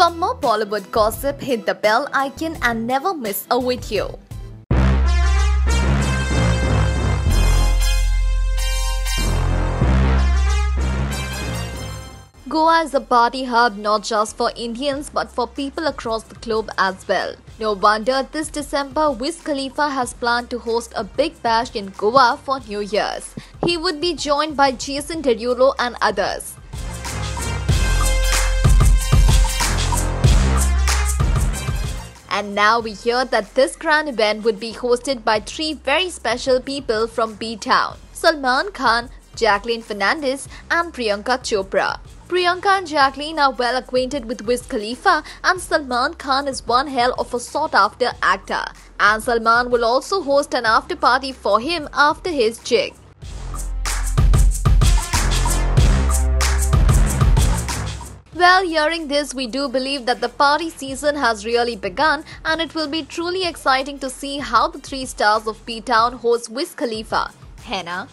For more Bollywood gossip, hit the bell icon and never miss a video. Goa is a party hub not just for Indians but for people across the globe as well. No wonder this December Wiz Khalifa has planned to host a big bash in Goa for New Year's. He would be joined by Jason Derulo and others. And now we hear that this grand event would be hosted by three very special people from B Town Salman Khan, Jacqueline Fernandez, and Priyanka Chopra. Priyanka and Jacqueline are well acquainted with Wiz Khalifa, and Salman Khan is one hell of a sought after actor. And Salman will also host an after party for him after his jig. Well, hearing this, we do believe that the party season has really begun, and it will be truly exciting to see how the three stars of B Town host Wiz Khalifa. Henna